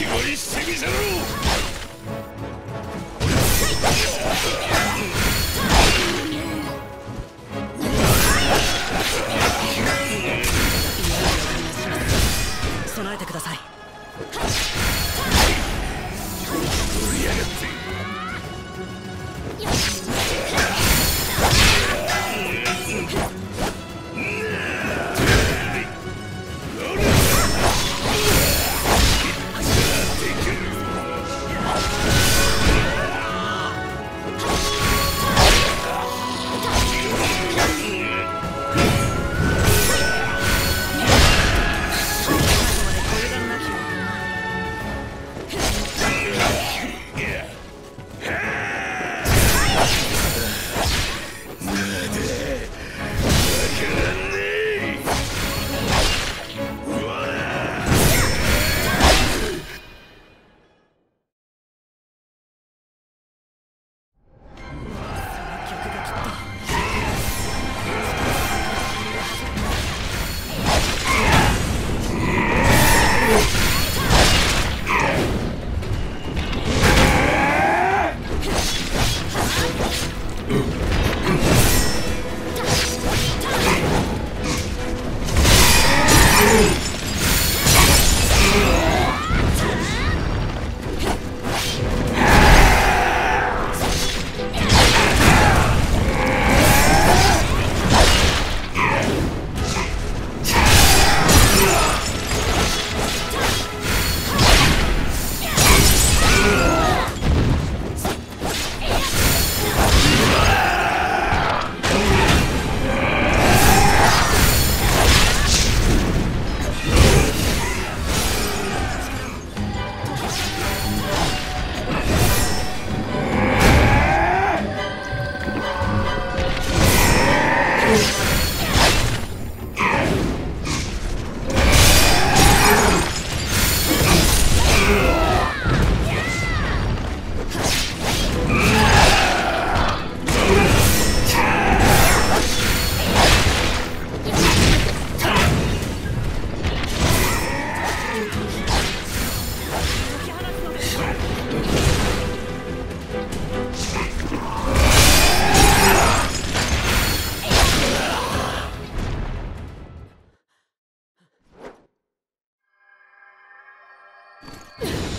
絞りしてみせろ。you